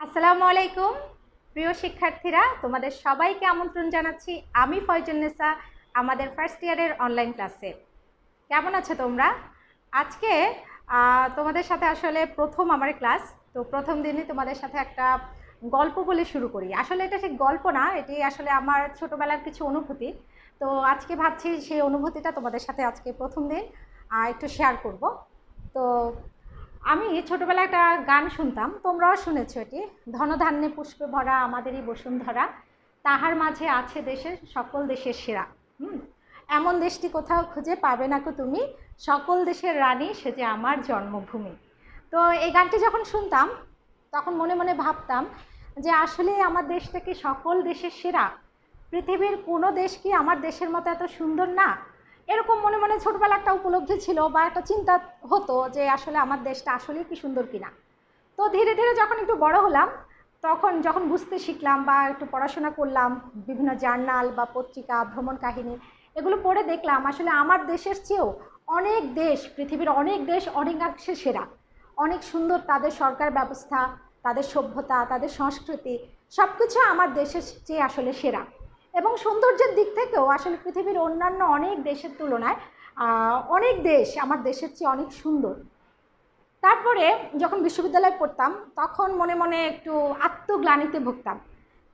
আসসালামু আলাইকুম। প্রিয় শিক্ষার্থীরা, তোমাদের সবাইকে আমন্ত্রণ জানাচ্ছি আমি ফয়জুন্নেসা আমাদের ফার্স্ট ইয়ারের অনলাইন ক্লাসে কেমন আছো তোমরা? আজকে তোমাদের সাথে আসলে প্রথম আমার ক্লাস তো প্রথম দিনই তোমাদের সাথে একটা গল্প বলে শুরু করি। আসলে এটা ঠিক গল্প না, এটি আসলে আমার ছোটোবেলার কিছু অনুভূতি। তো আজকে ভাবছি সেই অনুভূতিটা তোমাদের সাথে আজকে প্রথম দিন একটু শেয়ার করব। তো আমি ছোটবেলায় একটা গান শুনতাম, তোমরাও শুনেছো এটি। ধনধান্যে পুষ্পে ভরা আমাদেরই বসুন্ধরা, তাহার মাঝে আছে দেশের সকল দেশের সেরা। হুম, এমন দেশটি কোথাও খুঁজে পাবে না কো তুমি? সকল দেশের রানী, সে যে আমার জন্মভূমি। তো এই গানটি যখন শুনতাম, তখন মনে মনে ভাবতাম যে আসলে আমার দেশটা কি সকল দেশের সেরা? পৃথিবীর কোনো দেশ কি আমার দেশের মতো এত সুন্দর না? এরকম মনে মনে ছোটবেলা একটা উপলব্ধি ছিল বা একটা চিন্তা হতো যে আসলে আমার দেশটা আসলেই কি সুন্দর কিনা। তো ধীরে ধীরে যখন একটু বড় হলাম, তখন যখন বুঝতে শিখলাম বা একটু পড়াশোনা করলাম, বিভিন্ন জার্নাল বা পত্রিকা, ভ্রমণ কাহিনী, এগুলো পড়ে দেখলাম আসলে আমার দেশের চেয়েও অনেক দেশ, পৃথিবীর অনেক দেশ অনেকাংশে সেরা। অনেক সুন্দর তাদের সরকার ব্যবস্থা, তাদের সভ্যতা, তাদের সংস্কৃতি সব কিছু আমার দেশের চেয়ে আসলে সেরা। এবং সৌন্দর্যের দিক থেকেও আসলে পৃথিবীর অন্যান্য অনেক দেশের তুলনায় অনেক দেশ আমার দেশের চেয়ে অনেক সুন্দর। তারপরে যখন বিশ্ববিদ্যালয়ে পড়তাম, তখন মনে মনে একটু আত্মগ্লানিতে ভুগতাম।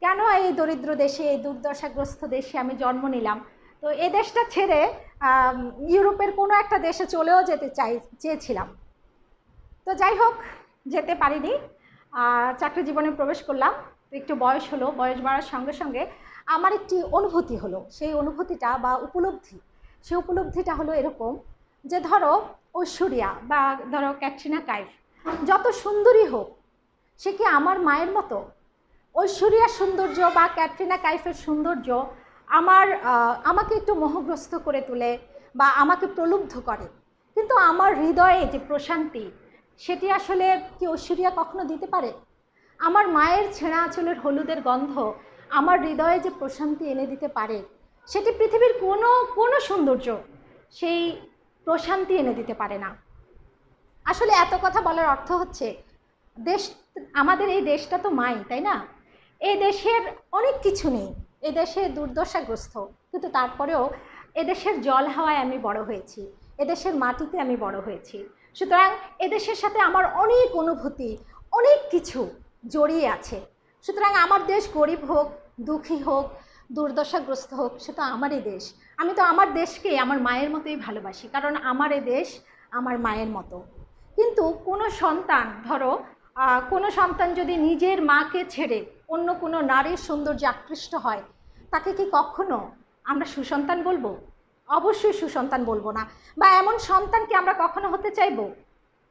কেন এই দরিদ্র দেশে, এই দুর্দশাগ্রস্ত দেশে আমি জন্ম নিলাম? তো এ দেশটা ছেড়ে ইউরোপের কোনো একটা দেশে চলেও যেতে চাই, চেয়েছিলাম। তো যাই হোক, যেতে পারিনি। চাকরি জীবনে প্রবেশ করলাম। একটু বয়স হলো, বয়স বাড়ার সঙ্গে সঙ্গে আমার একটি অনুভূতি হলো, সেই অনুভূতিটা বা উপলব্ধি, সেই উপলব্ধিটা হলো এরকম যে ধরো ঐশ্বরিয়া বা ধরো ক্যাটরিনা কাইফ, যত সুন্দরী হোক, সে কি আমার মায়ের মতো? ঐশ্বরিয়ার সৌন্দর্য বা ক্যাটরিনা কাইফের সৌন্দর্য আমার আমাকে একটু মোহগ্রস্ত করে তোলে বা আমাকে প্রলুব্ধ করে। কিন্তু আমার হৃদয়ে যে প্রশান্তি, সেটি আসলে কি ঐশ্বরিয়া কখনো দিতে পারে? আমার মায়ের ছেঁড়া আঁচলের হলুদের গন্ধ আমার হৃদয়ে যে প্রশান্তি এনে দিতে পারে, সেটি পৃথিবীর কোনো কোনো সৌন্দর্য সেই প্রশান্তি এনে দিতে পারে না। আসলে এত কথা বলার অর্থ হচ্ছে, দেশ, আমাদের এই দেশটা তো মাই, তাই না? এই দেশের অনেক কিছু নেই, এ দেশে দুর্দশাগ্রস্ত, কিন্তু তারপরেও এদেশের জল হাওয়ায় আমি বড় হয়েছি এদেশের মাটিতে আমি বড় হয়েছি। সুতরাং এদেশের সাথে আমার অনেক অনুভূতি, অনেক কিছু জড়িয়ে আছে। সুতরাং আমার দেশ গরিব হোক দুঃখী হোক, দুর্দশাগ্রস্ত হোক, সে তো আমারই দেশ। আমি তো আমার দেশকে আমার মায়ের মতোই ভালোবাসি, কারণ আমার এ দেশ আমার মায়ের মতো। কিন্তু কোনো সন্তান, ধরো কোনো সন্তান যদি নিজের মাকে ছেড়ে অন্য কোনো নারীর সৌন্দর্যে আকৃষ্ট হয়, তাকে কি কখনো আমরা সুসন্তান বলব? অবশ্যই সুসন্তান বলব না। বা এমন সন্তান কি আমরা কখনো হতে চাইব?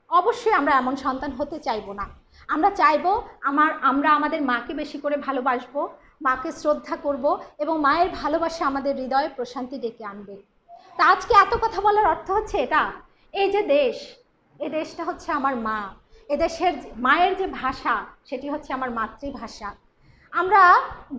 অবশ্যই আমরা এমন সন্তান হতে চাইব না। আমরা চাইব আমার, আমরা আমাদের মাকে বেশি করে ভালোবাসবো মাকে শ্রদ্ধা করব এবং মায়ের ভালোবাসা আমাদের হৃদয়ে প্রশান্তি ডেকে আনবে। তা আজকে এত কথা বলার অর্থ হচ্ছে এটা? এই যে দেশ, এ দেশটা হচ্ছে আমার মা। এদেশের মায়ের যে ভাষা, সেটি হচ্ছে আমার মাতৃভাষা। আমরা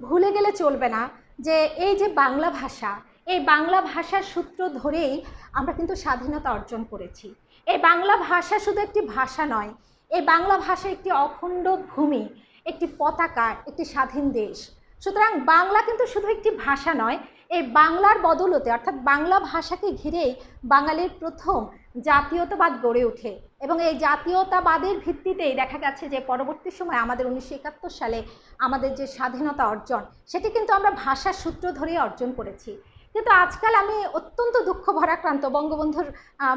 ভুলে গেলে চলবে না যে এই যে বাংলা ভাষা, এই বাংলা ভাষার সূত্র ধরেই আমরা কিন্তু স্বাধীনতা অর্জন করেছি। এই বাংলা ভাষা শুধু একটি ভাষা নয়, এই বাংলা ভাষা একটি অখণ্ড ভূমি, একটি পতাকা, একটি স্বাধীন দেশ। সুতরাং বাংলা কিন্তু শুধু একটি ভাষা নয়, এই বাংলার বদলতে, অর্থাৎ বাংলা ভাষাকে ঘিরেই বাঙালির প্রথম জাতীয়তাবাদ গড়ে ওঠে। এবং এই জাতীয়তাবাদের ভিত্তিতেই দেখা গেছে যে পরবর্তী সময় আমাদের উনিশশো একাত্তর সালে আমাদের যে স্বাধীনতা অর্জন, সেটি কিন্তু আমরা ভাষার সূত্র ধরেই অর্জন করেছি। কিন্তু আজকাল আমি অত্যন্ত দুঃখ ভরাক্রান্ত, বঙ্গবন্ধুর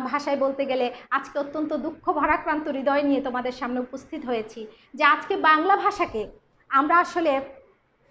ভাষায় বলতে গেলে আজকে অত্যন্ত দুঃখ ভরাক্রান্ত হৃদয় নিয়ে তোমাদের সামনে উপস্থিত হয়েছি যে আজকে বাংলা ভাষাকে আমরা আসলে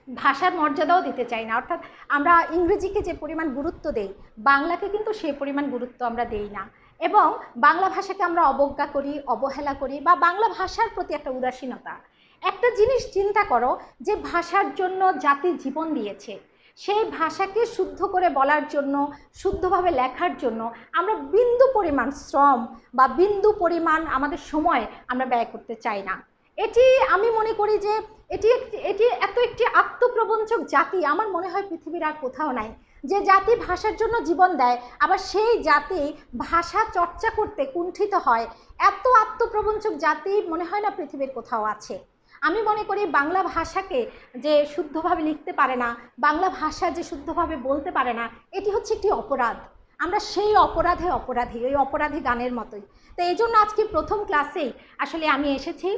ভাষার মর্যাদাও দিতে চাই না। অর্থাৎ আমরা ইংরেজিকে যে পরিমাণ গুরুত্ব দেই, বাংলাকে কিন্তু সেই পরিমাণ গুরুত্ব আমরা দেই না। এবং বাংলা ভাষাকে আমরা অবজ্ঞা করি, অবহেলা করি বা বাংলা ভাষার প্রতি একটা উদাসীনতা। একটা জিনিস চিন্তা করো যে ভাষার জন্য জাতি জীবন দিয়েছে। সেই ভাষাকে শুদ্ধ করে বলার জন্য, শুদ্ধভাবে লেখার জন্য আমরা বিন্দু পরিমাণ শ্রম বা বিন্দু পরিমাণ আমাদের সময় আমরা ব্যয় করতে চাই না। এটি আমি মনে করি যে এটি এটি এত একটি আত্মপ্রবঞ্চক জাতি, আমার মনে হয় পৃথিবীর আর কোথাও নাই। যে জাতি ভাষার জন্য জীবন দেয়, আবার সেই জাতি ভাষা চর্চা করতে কুণ্ঠিত হয়, এত আত্মপ্রবঞ্চক জাতি মনে হয় না পৃথিবীর কোথাও আছে। আমি মনে করি বাংলা ভাষাকে যে শুদ্ধভাবে লিখতে পারে না, বাংলা ভাষা যে শুদ্ধভাবে বলতে পারে না, এটি হচ্ছে একটি অপরাধ। আমরা সেই অপরাধে অপরাধী, ওই অপরাধী গানের মতোই। তো এই জন্য আজকে প্রথম ক্লাসেই আসলে আমি এসেছি।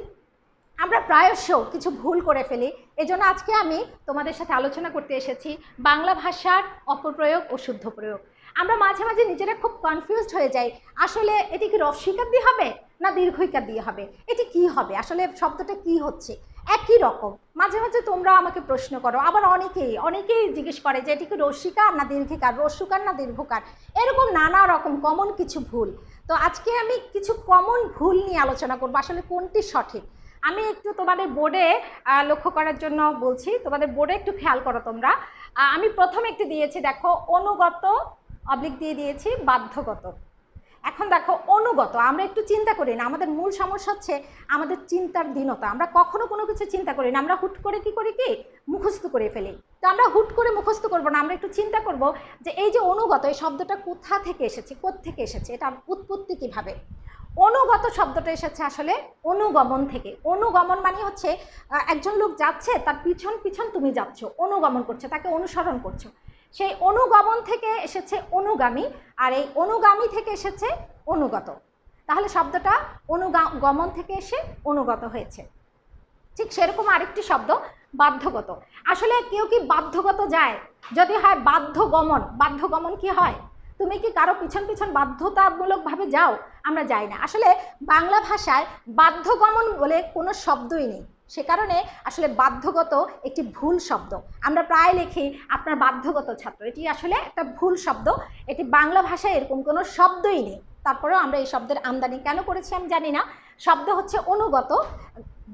আমরা প্রায়শ কিছু ভুল করে ফেলি। এজন্য আজকে আমি তোমাদের সাথে আলোচনা করতে এসেছি বাংলা ভাষার অপপ্রয়োগ ও শুদ্ধ প্রয়োগ। আমরা মাঝে মাঝে নিজেরা খুব কনফিউজড হয়ে যাই, আসলে এটি কি রস্বীকার দিয়ে হবে না দীর্ঘইকার দিয়ে হবে? এটি কি হবে? আসলে শব্দটা কি হচ্ছে? একই রকম। মাঝে মাঝে তোমরা আমাকে প্রশ্ন করো, আবার অনেকেই অনেকেই জিজ্ঞেস করে যে এটি কি রস্বীকার না দীর্ঘিকার রস্যকার না দীর্ঘকার? এরকম নানা রকম কমন কিছু ভুল। তো আজকে আমি কিছু কমন ভুল নিয়ে আলোচনা করব, আসলে কোনটি সঠিক? আমি একটু তোমাদের বোর্ডে লক্ষ্য করার জন্য বলছি। তোমাদের বোর্ডে একটু খেয়াল করো তোমরা। আমি প্রথম একটি দিয়েছি, দেখো, অনুগত অবলিক দিয়ে দিয়েছি, বাধ্যগত। এখন দেখো, অনুগত, আমরা একটু চিন্তা করি না, আমাদের মূল সমস্যা হচ্ছে আমাদের চিন্তার দীনতা। আমরা কখনো কোনো কিছু চিন্তা করি না, আমরা হুট করে কি করি কি? মুখস্থ করে ফেলি। তো আমরা হুট করে মুখস্থ করব না, আমরা একটু চিন্তা করব যে এই যে অনুগত, এই শব্দটা কোথা থেকে এসেছে থেকে এসেছে, এটা উৎপত্তি কীভাবে? অনুগত শব্দটা এসেছে আসলে অনুগমন থেকে। অনুগমন মানে হচ্ছে একজন লোক যাচ্ছে, তার পিছন পিছন তুমি যাচ্ছ, অনুগমন করছে, তাকে অনুসরণ করছ। সেই অনুগমন থেকে এসেছে অনুগামী, আর এই অনুগামী থেকে এসেছে অনুগত। তাহলে শব্দটা অনুগমন থেকে এসে অনুগত হয়েছে। ঠিক সেরকম আরেকটি শব্দ বাধ্যগত আসলে কেউ কি বাধ্যগত যায়? যদি হয় বাধ্যগমন বাধ্যগমন কি হয়? তুমি কি কারও পিছন পিছন বাধ্যতামূলকভাবে যাও? আমরা যাই না। আসলে বাংলা ভাষায় বাধ্যগমন বলে কোনো শব্দই নেই। সে কারণে আসলে বাধ্যগত একটি ভুল শব্দ। আমরা প্রায় লিখি আপনার বাধ্যগত ছাত্র। এটি আসলে একটা ভুল শব্দ। এটি বাংলা ভাষায় এরকম কোনো শব্দই নেই। তারপরেও আমরা এই শব্দের আমদানি কেন করেছি আমি জানি না। শব্দ হচ্ছে অনুগত,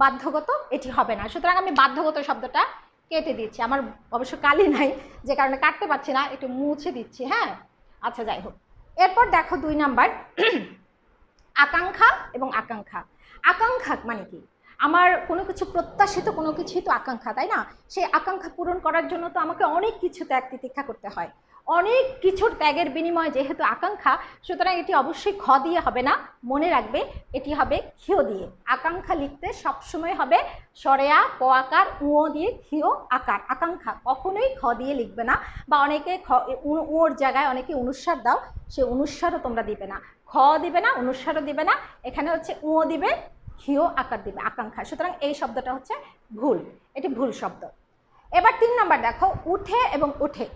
বাধ্যগত, এটি হবে না। সুতরাং আমি বাধ্যগত শব্দটা কেটে দিচ্ছি। আমার অবশ্য কালি নাই, যে কারণে কাটতে পারছি না, একটু মুছে দিচ্ছি হ্যাঁ? আচ্ছা যাই হোক। এরপর দেখো দুই নাম্বার, আকাঙ্ক্ষা এবং আকাঙ্ক্ষা। আকাঙ্ক্ষা মানে কি? আমার কোনো কিছু প্রত্যাশিত, কোনো কিছুই তো আকাঙ্ক্ষা, তাই না? সেই আকাঙ্ক্ষা পূরণ করার জন্য তো আমাকে অনেক কিছু ত্যাগ প্রতীক্ষা করতে হয়। অনেক কিছুর ত্যাগের বিনিময়ে যেহেতু আকাঙ্ক্ষা, সুতরাং এটি অবশ্যই খ দিয়ে হবে না, মনে রাখবে এটি হবে ক্ষিয় দিয়ে। আকাঙ্ক্ষা লিখতে সবসময় হবে সরেয়া ক আকার, উঁ দিয়ে ক্ষিয় আকার। আকাঙ্ক্ষা কখনোই খ দিয়ে লিখবে না বা অনেকে খ উঁর জায়গায় অনেকে অনুস্বার দাও, সে অনুস্বারও তোমরা দিবে না। খ দিবে না, অনুস্বারও দিবে না, এখানে হচ্ছে উঁ দিবে ক্ষিয় আকার দিবে, আকাঙ্ক্ষা। সুতরাং এই শব্দটা হচ্ছে ভুল, এটি ভুল শব্দ। এবার তিন নাম্বার দেখো, উঠে এবং উঠে।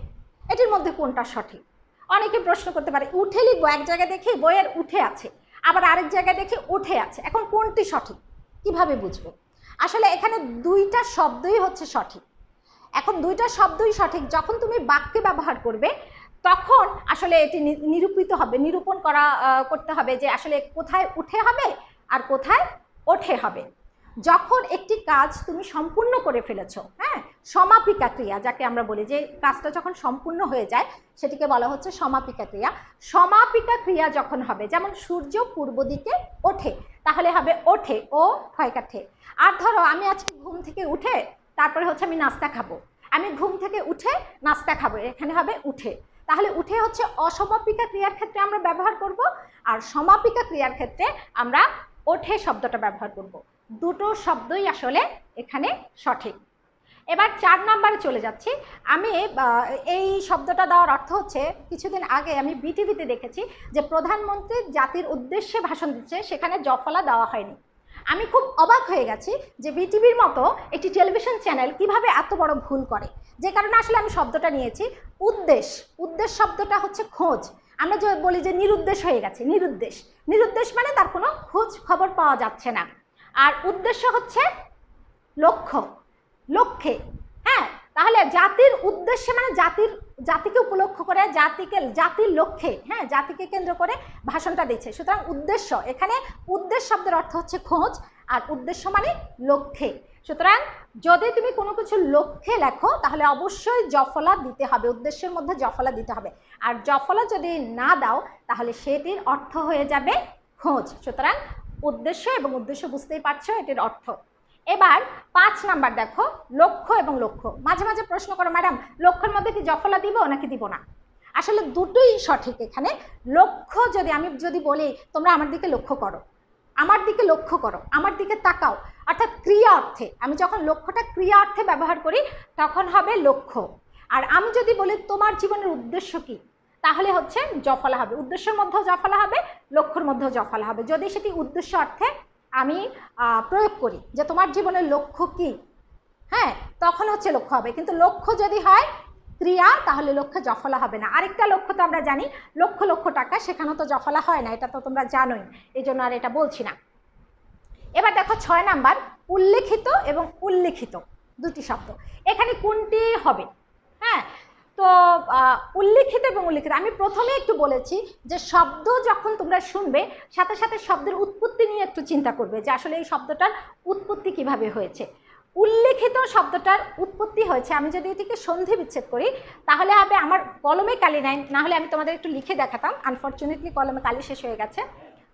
এটির মধ্যে কোনটা সঠিক? অনেকে প্রশ্ন করতে পারে, উঠে লিখব, এক জায়গায় দেখি বইয়ের উঠে আছে, আবার আরেক জায়গায় দেখে উঠে আছে, এখন কোনটি সঠিক? কীভাবে বুঝব? আসলে এখানে দুইটা শব্দই হচ্ছে সঠিক। এখন দুইটা শব্দই সঠিক, যখন তুমি বাক্যে ব্যবহার করবে, তখন আসলে এটি নিরূপিত হবে, নিরূপণ করা করতে হবে যে আসলে কোথায় উঠে হবে আর কোথায় ওঠে হবে। যখন একটি কাজ তুমি সম্পূর্ণ করে ফেলেছো হ্যাঁ সমাপিকা ক্রিয়া, যাকে আমরা বলি যে কাজটা যখন সম্পূর্ণ হয়ে যায়, সেটিকে বলা হচ্ছে সমাপিকা ক্রিয়া। সমাপিকা ক্রিয়া যখন হবে, যেমন সূর্য পূর্ব দিকে ওঠে, তাহলে হবে ওঠে ও ক্ষয়কাঠে আর ধরো, আমি আজকে ঘুম থেকে উঠে, তারপরে হচ্ছে আমি নাস্তা খাব। আমি ঘুম থেকে উঠে নাস্তা খাব, এখানে হবে উঠে। তাহলে উঠে হচ্ছে অসমাপিকা ক্রিয়ার ক্ষেত্রে আমরা ব্যবহার করব, আর সমাপিকা ক্রিয়ার ক্ষেত্রে আমরা ওঠে শব্দটা ব্যবহার করব। দুটো শব্দই আসলে এখানে সঠিক। এবার চার নাম্বারে চলে যাচ্ছি। আমি এই শব্দটা দেওয়ার অর্থ হচ্ছে, কিছুদিন আগে আমি বিটিভিতে দেখেছি যে প্রধানমন্ত্রী জাতির উদ্দেশ্যে ভাষণ দিচ্ছে, সেখানে জফলা দেওয়া হয়নি। আমি খুব অবাক হয়ে গেছি যে বিটিভির মতো একটি টেলিভিশন চ্যানেল কীভাবে এত বড় ভুল করে। যে কারণে আসলে আমি শব্দটা নিয়েছি উদ্দেশ্য উদ্দেশ্য শব্দটা হচ্ছে খোঁজ। আমরা যে বলি যে নিরুদ্দেশ হয়ে গেছে, নিরুদ্দেশ। নিরুদ্দেশ মানে তার কোনো খোঁজ খবর পাওয়া যাচ্ছে না। আর উদ্দেশ্য হচ্ছে লক্ষ্য। লক্ষ্যে। হ্যাঁ তাহলে জাতির উদ্দেশ্যে মানে জাতির, জাতিকে উপলক্ষ করে জাতিকে, জাতির লক্ষ্যে হ্যাঁ জাতিকে কেন্দ্র করে ভাষণটা দিচ্ছে। সুতরাং উদ্দেশ্য, এখানে উদ্দেশ্য শব্দের অর্থ হচ্ছে খোঁজ, আর উদ্দেশ্য মানে লক্ষ্যে। সুতরাং যদি তুমি কোনো কিছু লক্ষ্যে লেখো, তাহলে অবশ্যই জফলা দিতে হবে, উদ্দেশ্যের মধ্যে জফলা দিতে হবে। আর জফলা যদি না দাও, তাহলে সেটির অর্থ হয়ে যাবে খোঁজ। সুতরাং উদ্দেশ্য এবং উদ্দেশ্য বুঝতেই পারছ এটির অর্থ। এবার পাঁচ নাম্বার দেখো, লক্ষ্য এবং লক্ষ্য। মাঝে মাঝে প্রশ্ন করো, ম্যাডাম, লক্ষ্যের মধ্যে কি জফলা দিব নাকি দিব না? আসলে দুটোই সঠিক এখানে। লক্ষ্য যদি আমি যদি বলি, তোমরা আমার দিকে লক্ষ্য করো। আমার দিকে লক্ষ্য করো। আমার দিকে তাকাও। অর্থাৎ ক্রিয়া অর্থে, আমি যখন লক্ষ্যটা ক্রিয়া অর্থে ব্যবহার করি, তখন হবে লক্ষ্য। আর আমি যদি বলি, তোমার জীবনের উদ্দেশ্য কি? তাহলে হচ্ছে জফলা হবে। উদ্দেশ্যের মধ্যেও জফলা হবে, লক্ষ্যর মধ্যেও জফলা হবে। যদি সেটি উদ্দেশ্য অর্থে আমি প্রয়োগ করি যে তোমার জীবনের লক্ষ্য কি? হ্যাঁ তখন হচ্ছে লক্ষ্য হবে। কিন্তু লক্ষ্য যদি হয় ক্রিয়া, তাহলে লক্ষ্যে জফলা হবে না। আরেকটা লক্ষ্য তো আমরা জানি, লক্ষ লক্ষ টাকা, সেখানেও তো জফলা হয় না, এটা তো তোমরা জানোই। এই জন্য আর এটা বলছি না। এবার দেখো ছয় নাম্বার, উল্লেখিত এবং উল্লেখিত, দুটি শব্দ। এখানে কোনটি হবে? হ্যাঁ তো উল্লেখিত এবং উল্লেখিত। আমি প্রথমে একটু বলেছি যে শব্দ যখন তোমরা শুনবে, সাথে সাথে শব্দের উৎপত্তি নিয়ে একটু চিন্তা করবে যে আসলে এই শব্দটার উৎপত্তি কীভাবে হয়েছে। উল্লেখিত শব্দটার উৎপত্তি হয়েছে, আমি যদি এটিকে সন্ধি বিচ্ছেদ করি, তাহলে হবে আমার কলমে কালি নাই না হলে আমি তোমাদের একটু লিখে দেখাতাম। আনফর্চুনেটলি কলমে কালি শেষ হয়ে গেছে।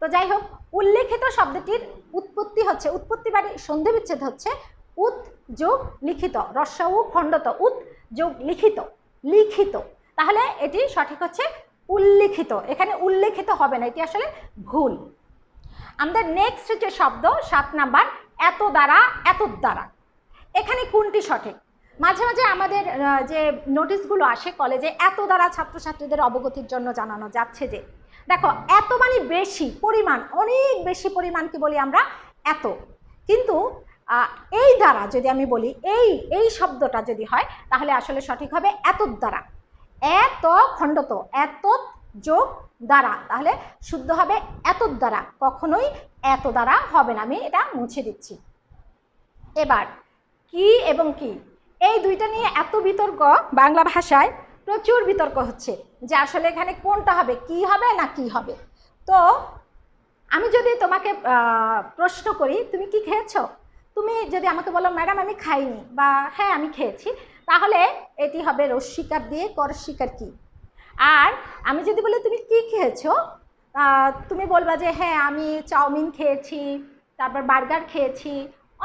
তো যাই হোক, উল্লেখিত শব্দটির উৎপত্তি হচ্ছে, উৎপত্তি বাড়ি সন্ধি বিচ্ছেদ হচ্ছে, উৎ যোগ লিখিত রস্যউ খণ্ডত, উৎ যোগ লিখিত। লিখিত। তাহলে এটি সঠিক হচ্ছে উল্লিখিত। এখানে উল্লেখিত হবে না, এটি আসলে ভুল। আমাদের নেক্সট যে শব্দ, সাত নাম্বার, এত দ্বারা এত দ্বারা। এখানে কোনটি সঠিক? মাঝে মাঝে আমাদের যে নোটিশগুলো আসে কলেজে এত দ্বারা ছাত্রছাত্রীদের অবগতির জন্য জানানো যাচ্ছে যে, দেখো, এত মানে বেশি পরিমাণ, অনেক বেশি পরিমাণ কি বলি আমরা, এত। কিন্তু এই দ্বারা যদি আমি বলি, এই এই শব্দটা যদি হয়, তাহলে আসলে সঠিক হবে এত দ্বারা। এত খণ্ডত এত যোগ দ্বারা। তাহলে শুদ্ধ হবে এত দ্বারা। কখনোই এত দ্বারা হবে না। আমি এটা মুছে দিচ্ছি। এবার, কি এবং কি? এই দুইটা নিয়ে এত বিতর্ক বাংলা ভাষায় প্রচুর বিতর্ক হচ্ছে যে আসলে এখানে কোনটা হবে, কি হবে না কি হবে। তো আমি যদি তোমাকে প্রশ্ন করি, তুমি কি খেয়েছ? তুমি যদি আমাকে বলো, ম্যাডাম, আমি খাইনি বা হ্যাঁ আমি খেয়েছি তাহলে এটি হবে রস্বীকার দিয়ে, কর শিকার কি? আর আমি যদি বলি, তুমি কি খেয়েছো? তুমি বলবা যে হ্যাঁ আমি চাউমিন খেয়েছি, তারপর বার্গার খেয়েছি,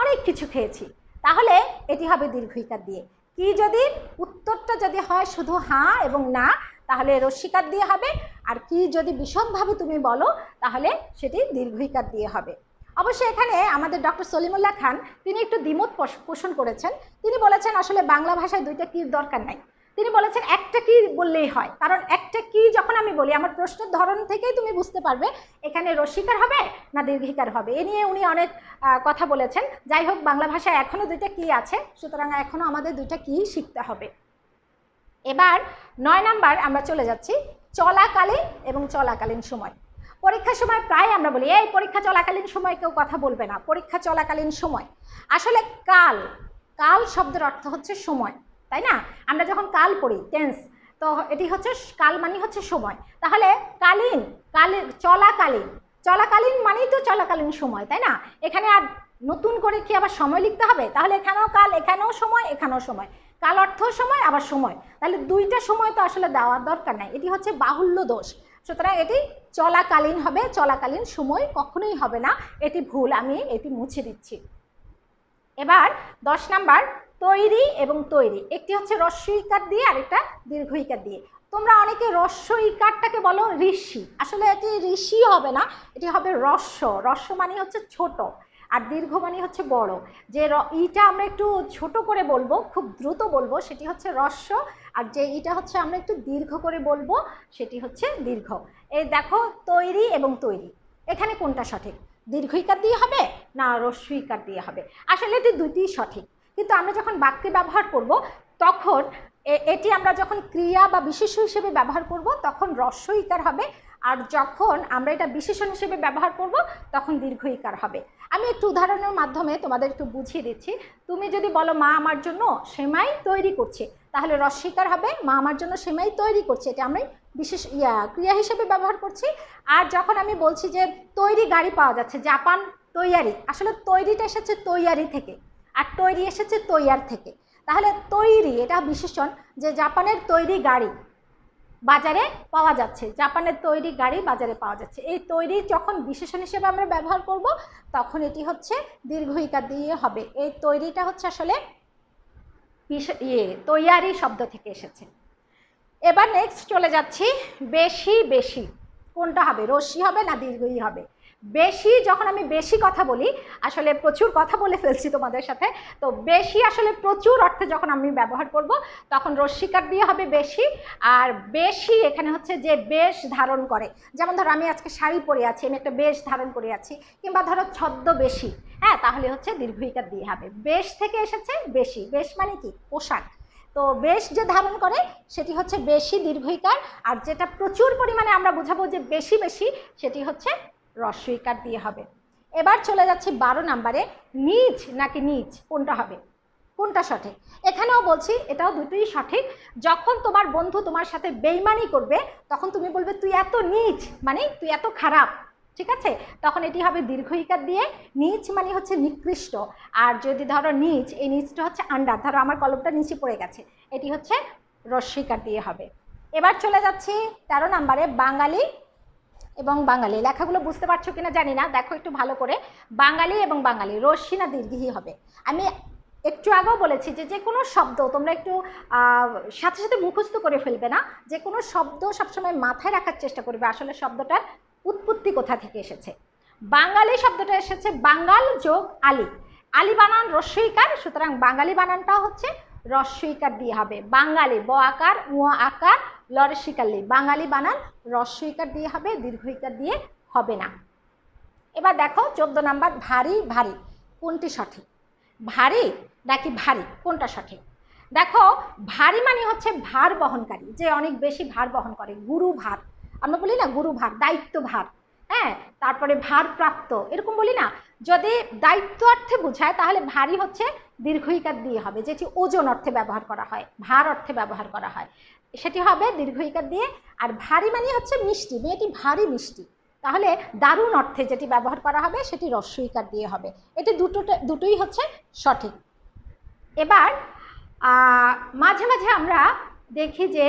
অনেক কিছু খেয়েছি তাহলে এটি হবে দীর্ঘিকার দিয়ে। কি যদি? উত্তরটা যদি হয় শুধু হাঁ এবং না, তাহলে রস্বীকার দিয়ে হবে। আর কি যদি বিশদভাবে তুমি বলো, তাহলে সেটি দীর্ঘিকার দিয়ে হবে। অবশ্যই এখানে আমাদের ডক্টর সলিমুল্লাহ খান, তিনি একটু দ্বিমত পোষণ করেছেন। তিনি বলেছেন আসলে বাংলা ভাষায় দুইটা কির দরকার নাই। তিনি বলেছেন একটা কি বললেই হয়, কারণ একটা কি যখন আমি বলি, আমার প্রশ্নের ধরন থেকেই তুমি বুঝতে পারবে এখানে রসিকার হবে না দীর্ঘিকার হবে। এ নিয়ে উনি অনেক কথা বলেছেন। যাই হোক, বাংলা ভাষায় এখনও দুইটা কি আছে, সুতরাং এখনও আমাদের দুইটা কি শিখতে হবে। এবার নয় নাম্বার আমরা চলে যাচ্ছি, চলাকালীন এবং চলাকালীন সময়। পরীক্ষার সময় প্রায় আমরা বলি, এই পরীক্ষা চলাকালীন সময় কেউ কথা বলবে না, পরীক্ষা চলাকালীন সময়। আসলে কাল কাল শব্দের অর্থ হচ্ছে সময়, তাই না? আমরা যখন কাল পড়ি টেন্স তো এটি হচ্ছে কাল মানে হচ্ছে সময়। তাহলে কালীন কালীন চলাকালীন চলাকালীন মানেই তো চলাকালীন সময়, তাই না? এখানে আর নতুন করে কি আবার সময় লিখতে হবে? তাহলে এখানেও কাল, এখানেও সময় এখানেও সময়। কাল অর্থ সময়, আবার সময়। তাহলে দুইটা সময় তো আসলে দেওয়ার দরকার নাই। এটি হচ্ছে বাহুল্য দোষ। সুতরাং এটি চলাকালীন হবে, চলাকালীন সময় কখনোই হবে না। এটি ভুল, আমি এটি মুছে দিচ্ছি। এবার দশ নাম্বার, তৈরি এবং তৈরি। একটি হচ্ছে রস্য ইকার দিয়ে, আরেকটা দীর্ঘ ইকার দিয়ে। তোমরা অনেকে রস্য ইকারটাকে বলো ঋষি। আসলে এটি ঋষি হবে না, এটি হবে রস্য রস্য মানে হচ্ছে ছোট আর দীর্ঘ মানে হচ্ছে বড়। যে ইটা আমরা একটু ছোট করে বলব, খুব দ্রুত বলব, সেটি হচ্ছে রস্য আর যে ইটা হচ্ছে আমরা একটু দীর্ঘ করে বলব, সেটি হচ্ছে দীর্ঘ। এই দেখো, তৈরি এবং তৈরি। এখানে কোনটা সঠিক? দীর্ঘ ইকার দিয়ে হবে না রস্য দিয়ে হবে? আসলে এটি দুটি সঠিক। কিন্তু আমরা যখন বাক্যে ব্যবহার করব, তখন এটি আমরা যখন ক্রিয়া বা বিশেষ হিসেবে ব্যবহার করব, তখন রস্য হবে। আর যখন আমরা এটা বিশেষণ হিসেবে ব্যবহার করব, তখন দীর্ঘ ইকার হবে। আমি একটু উদাহরণের মাধ্যমে তোমাদের একটু বুঝিয়ে দিচ্ছি। তুমি যদি বলো, মা আমার জন্য সেমাই তৈরি করছে। তাহলে রস্বীকার হবে, মা আমার জন্য সেমাই তৈরি করছে, এটা আমি বিশেষ ইয়া, ক্রিয়া হিসেবে ব্যবহার করছি। আর যখন আমি বলছি যে তৈরি গাড়ি পাওয়া যাচ্ছে, জাপান তৈয়ারি, আসলে তৈরিটা এসেছে তৈয়ারি থেকে, আর তৈরি এসেছে তৈয়ার থেকে। তাহলে তৈরি, এটা বিশেষণ যে জাপানের তৈরি গাড়ি বাজারে পাওয়া যাচ্ছে, জাপানের তৈরি গাড়ি বাজারে পাওয়া যাচ্ছে। এই তৈরি যখন বিশেষণ হিসেবে আমরা ব্যবহার করব, তখন এটি হচ্ছে দীর্ঘইকার দিয়ে হবে। এই তৈরিটা হচ্ছে আসলে ইয়ে তৈয়ারি শব্দ থেকে এসেছে। এবার নেক্সট চলে যাচ্ছি, বেশি বেশি। কোনটা হবে, রশ্মি হবে না দীর্ঘই হবে? বেশি যখন আমি বেশি কথা বলি, আসলে প্রচুর কথা বলে ফেলছি তোমাদের সাথে, তো বেশি আসলে প্রচুর অর্থে যখন আমি ব্যবহার করব, তখন রস্বীকার দিয়ে হবে বেশি, আর বেশি এখানে হচ্ছে যে বেশ ধারণ করে। যেমন ধরো আমি আজকে শাড়ি পরে আছি, আমি একটা বেশ ধারণ করে আছি, কিংবা ধরো ছদ্ম বেশি হ্যাঁ? তাহলে হচ্ছে দীর্ঘইকার দিয়ে হবে। বেশ থেকে এসেছে বেশি। বেশ মানে কি? পোশাক। তো বেশ যে ধারণ করে, সেটি হচ্ছে বেশি দীর্ঘইকার আর যেটা প্রচুর পরিমাণে আমরা বোঝাবো যে বেশি বেশি, সেটি হচ্ছে রস্বইকার দিয়ে হবে। এবার চলে যাচ্ছি বারো নাম্বারে, নিজ নাকি নিজ? কোনটা হবে? কোনটা সঠিক? এখানেও বলছি, এটাও দুটোই সঠিক। যখন তোমার বন্ধু তোমার সাথে বেইমানি করবে, তখন তুমি বলবে, তুই এত নিচ মানে তুই এত খারাপ। ঠিক আছে? তখন এটি হবে দীর্ঘইকার দিয়ে। নিচ মানে হচ্ছে নিকৃষ্ট। আর যদি ধরো নিচ এই নিচটা হচ্ছে আন্ডার ধরো আমার কলমটা নিচে পড়ে গেছে। এটি হচ্ছে রস্বীকার দিয়ে হবে। এবার চলে যাচ্ছি তেরো নাম্বারে, বাঙালি এবং বাঙালি। লেখাগুলো বুঝতে পারছ কিনা জানি না, দেখো একটু ভালো করে। বাঙালি এবং বাঙালি, রশ্মি না হবে। আমি একটু আগেও বলেছি যে যে কোনো শব্দ তোমরা একটু সাথে সাথে মুখস্থ করে ফেলবে না। যে কোনো শব্দ সবসময় মাথায় রাখার চেষ্টা করবে। আসলে শব্দটার উৎপত্তি কোথা থেকে এসেছে? বাঙালি শব্দটা এসেছে বাঙ্গাল যোগ আলী। আলী বানান রস্বইকার সুতরাং বাঙালি বানানটাও হচ্ছে রস্বইকার দিয়ে হবে। বাঙালি, ব আকার উ আকার লরস্বীকারলি বাঙালি বানান রস্বইকার দিয়ে হবে দীর্ঘইকার দিয়ে হবে না। এবার দেখো, চোদ্দ নাম্বার, ভারী ভারী, কোনটি সঠিক? ভারী নাকি ভারী, কোনটা সঠিক? দেখো, ভারী মানে হচ্ছে ভার বহনকারী, যে অনেক বেশি ভার বহন করে। গুরু ভার, আমরা বলি না গুরু ভার, দায়িত্ব ভার হ্যাঁ? তারপরে ভারপ্রাপ্ত, এরকম বলি না। যদি দায়িত্ব অর্থে বোঝায়, তাহলে ভারী হচ্ছে দীর্ঘইকার দিয়ে হবে, যেটি ওজন অর্থে ব্যবহার করা হয়, ভার অর্থে ব্যবহার করা হয়। সেটি হবে দীর্ঘইকার দিয়ে, আর ভারী মানে হচ্ছে মিষ্টি, মেয়েটি ভারী মিষ্টি। তাহলে দারুণ অর্থে যেটি ব্যবহার করা হবে, সেটি রস্বইকার দিয়ে হবে। এটি দুটো দুটোই হচ্ছে সঠিক। এবার মাঝে মাঝে আমরা দেখি যে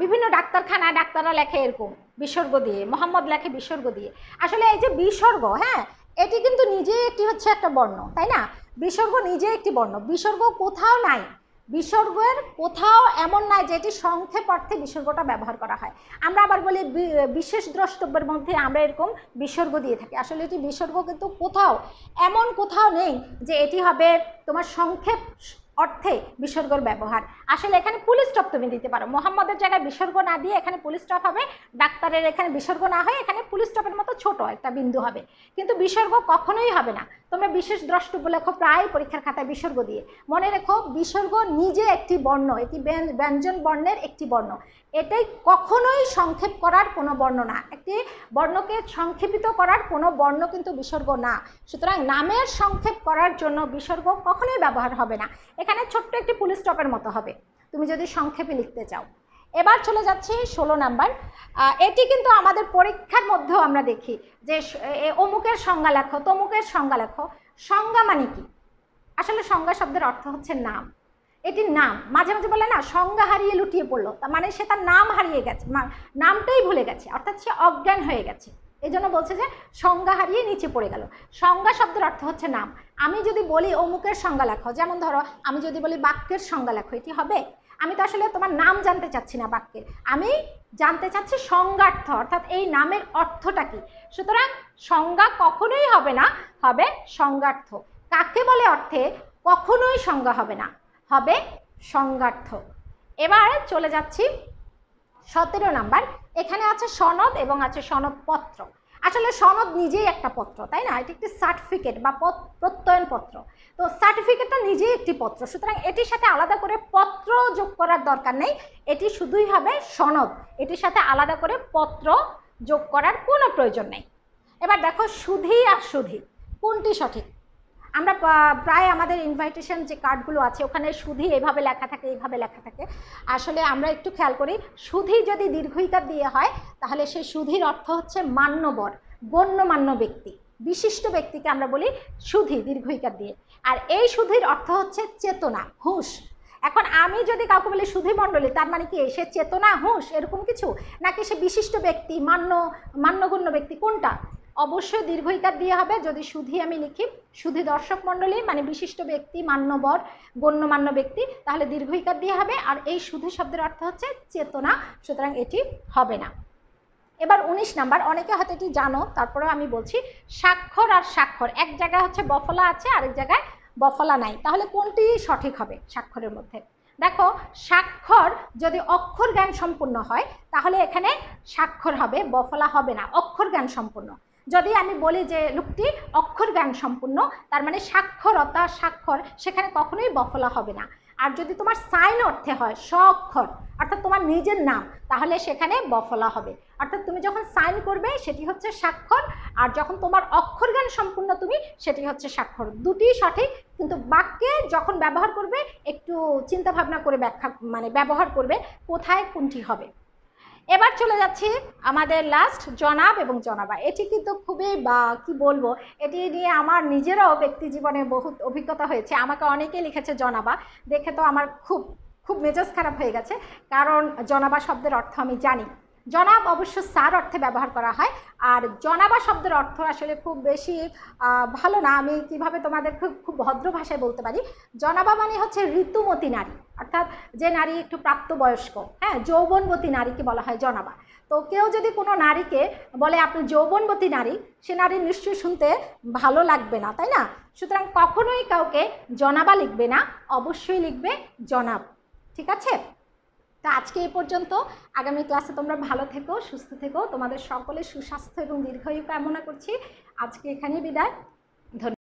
বিভিন্ন ডাক্তারখানায় ডাক্তাররা লেখে এরকম, বিসর্গ দিয়ে, মোহাম্মদ লেখে বিসর্গ দিয়ে। আসলে এই যে বিসর্গ হ্যাঁ এটি কিন্তু নিজেই একটি হচ্ছে একটা বর্ণ, তাই না? বিসর্গ নিজে একটি বর্ণ। বিসর্গ কোথাও নাই। বিসর্গের কোথাও এমন নাই যেটি সংক্ষেপ অর্থে বিসর্গটা ব্যবহার করা হয়। আমরা আবার বলি বিশেষ দ্রষ্টব্যের মধ্যে আমরা এরকম বিসর্গ দিয়ে থাকি। আসলে এটি বিসর্গ কিন্তু কোথাও, এমন কোথাও নেই যে এটি হবে তোমার সংক্ষেপ অর্থে বিসর্গর ব্যবহার। আসলে এখানে পুলিশ স্টপ তুমি দিতে পারো। মোহাম্মদের জায়গায় বিসর্গ না দিয়ে এখানে পুলিশ স্টপ হবে। ডাক্তারের এখানে বিসর্গ না হয়ে এখানে পুলিশ স্টপের মতো ছোট একটা বিন্দু হবে। কিন্তু বিসর্গ কখনোই হবে না। তোমরা বিশেষ দ্রষ্টব্য লেখো প্রায় পরীক্ষার খাতায় বিসর্গ দিয়ে। মনে রেখো, বিসর্গ নিজে একটি বর্ণ, এটি ব্যঞ্জন বর্ণের একটি বর্ণ। এটাই কখনোই সংক্ষেপ করার কোনো বর্ণ না। একটি বর্ণকে সংক্ষেপিত করার কোনো বর্ণ কিন্তু বিসর্গ না। সুতরাং নামের সংক্ষেপ করার জন্য বিসর্গ কখনোই ব্যবহার হবে না। এখানে ছোট্ট একটি পুলিশ স্টপের মতো হবে। তুমি যদি সংক্ষেপে লিখতে চাও। এবার চলে যাচ্ছি ষোলো নাম্বার। এটি কিন্তু আমাদের পরীক্ষার মধ্যেও আমরা দেখি যে অমুকের সংজ্ঞা লেখো, তমুকের সংজ্ঞা লেখো। সংজ্ঞা মানে কি? আসলে সংজ্ঞা শব্দের অর্থ হচ্ছে নাম। এটির নাম, মাঝে মাঝে বলে না, সংজ্ঞা হারিয়ে লুটিয়ে পড়ল। মানে সে তার নাম হারিয়ে গেছে নামটাই ভুলে গেছে, অর্থাৎ সে অজ্ঞান হয়ে গেছে। এই জন্য বলছে যে, সংজ্ঞা হারিয়ে নিচে পড়ে গেল। সংজ্ঞা শব্দের অর্থ হচ্ছে নাম। আমি যদি বলি অমুকের সংজ্ঞা লেখো, যেমন ধরো, আমি যদি বলি বাক্যের সংজ্ঞা লেখো, এটি হবে? আমি তো আসলে তোমার নাম জানতে চাচ্ছি না বাক্যের। আমি জানতে চাচ্ছি সংজ্ঞার্থ, অর্থাৎ এই নামের অর্থটা কি? সুতরাং সংজ্ঞা কখনোই হবে না, হবে সংজ্ঞার্থ। কাকে বলে অর্থে, কখনোই সংজ্ঞা হবে না। হবে সংজ্ঞার্থ। এবার চলে যাচ্ছি সতেরো নাম্বার। এখানে আছে সনদ এবং আছে সনদপত্র। আসলে সনদ নিজেই একটা পত্র, তাই না? এটি একটি সার্টিফিকেট বা প্রত্যয়ন পত্র তো সার্টিফিকেটটা নিজেই একটি পত্র। সুতরাং এটির সাথে আলাদা করে পত্র যোগ করার দরকার নেই। এটি শুধুই হবে সনদ। এটির সাথে আলাদা করে পত্র যোগ করার কোনো প্রয়োজন নেই। এবার দেখো সুধি আর সুধি। কোনটি সঠিক? আমরা প্রায় আমাদের ইনভাইটেশন যে কার্ডগুলো আছে, ওখানে সুধি এভাবে লেখা থাকে, এইভাবে লেখা থাকে। আসলে আমরা একটু খেয়াল করি, সুধি যদি দীর্ঘইকার দিয়ে হয়, তাহলে সেই সুধির অর্থ হচ্ছে মান্যবর, গণ্যমান্য ব্যক্তি, বিশিষ্ট ব্যক্তিকে আমরা বলি সুধি দীর্ঘইকার দিয়ে। আর এই সুধির অর্থ হচ্ছে চেতনা, হুঁশ। এখন আমি যদি কাউকে বলি সুধি মণ্ডলী, তার মানে কি, সে চেতনা, হুঁশ, এরকম কিছু? নাকি সে বিশিষ্ট ব্যক্তি, মান্য, মান্যগণ্য ব্যক্তি, কোনটা? অবশ্যই দীর্ঘইকার দিয়ে হবে। যদি সুধি আমি লিখি, সুধি দর্শক মণ্ডলী মানে বিশিষ্ট ব্যক্তি, মান্যবর, গণ্যমান্য ব্যক্তি, তাহলে দীর্ঘইকার দিয়ে হবে। আর এই সুধি শব্দের অর্থ হচ্ছে চেতনা, সুতরাং এটি হবে না। এবার উনিশ নাম্বার, অনেকে হয়তো এটি জানো, তারপরেও আমি বলছি, স্বাক্ষর আর স্বাক্ষর। এক জায়গায় হচ্ছে বফলা আছে, আরেক জায়গায় বফলা নাই। তাহলে কোনটি সঠিক হবে স্বাক্ষরের মধ্যে? দেখো, স্বাক্ষর যদি অক্ষর জ্ঞান সম্পূর্ণ হয়, তাহলে এখানে স্বাক্ষর হবে, বফলা হবে না, অক্ষর জ্ঞান সম্পূর্ণ। যদি আমি বলি যে লোকটি অক্ষর জ্ঞান সম্পূর্ণ, তার মানে সাক্ষরতা স্বাক্ষর, সেখানে কখনোই বফলা হবে না। আর যদি তোমার সাইন অর্থে হয় স অক্ষর অর্থাৎ তোমার নিজের নাম, তাহলে সেখানে বফলা হবে। অর্থাৎ তুমি যখন সাইন করবে, সেটি হচ্ছে স্বাক্ষর, আর যখন তোমার অক্ষর জ্ঞান সম্পূর্ণ তুমি, সেটি হচ্ছে স্বাক্ষর। দুটি সঠিক, কিন্তু বাক্যে যখন ব্যবহার করবে, একটু চিন্তা ভাবনা করে ব্যাখ্যা মানে ব্যবহার করবে, কোথায় কোনটি হবে? এবার চলে যাচ্ছি আমাদের লাস্ট জনাব এবং জনাবা। এটি কিন্তু খুবই, বা কি বলব, এটি নিয়ে আমার নিজেরও ব্যক্তি জীবনে বহুত অভিজ্ঞতা হয়েছে। আমাকে অনেকেই লিখেছে, জনাবা, দেখে তো আমার খুব খুব মেজাজ খারাপ হয়ে গেছে। কারণ জনাবা শব্দের অর্থ আমি জানি। জনাব, অবশ্য সার অর্থে ব্যবহার করা হয়। আর জনাবা শব্দের অর্থ আসলে খুব বেশি ভালো না। আমি কীভাবে তোমাদের খুব খুব ভদ্র ভাষায় বলতে পারি? জনাবা মানে হচ্ছে ঋতুমতী নারী, অর্থাৎ যে নারী একটু প্রাপ্তবয়স্ক হ্যাঁ যৌবনবতী নারীকে বলা হয় জনাবা। তো কেউ যদি কোনো নারীকে বলে, আপনি যৌবনবতী নারী সে নারী নিশ্চয়ই শুনতে ভালো লাগবে না, তাই না? সুতরাং কখনোই কাউকে জনাবা লিখবে না, অবশ্যই লিখবে জনাব। ঠিক আছে? তা আজকে এই পর্যন্ত। আগামী ক্লাসে তোমরা ভালো থেকো, সুস্থ থেকো। তোমাদের সকলের সুস্বাস্থ্য এবং দীর্ঘায়ু কামনা করছি। আজকে এখানেই বিদায়। ধন্যবাদ।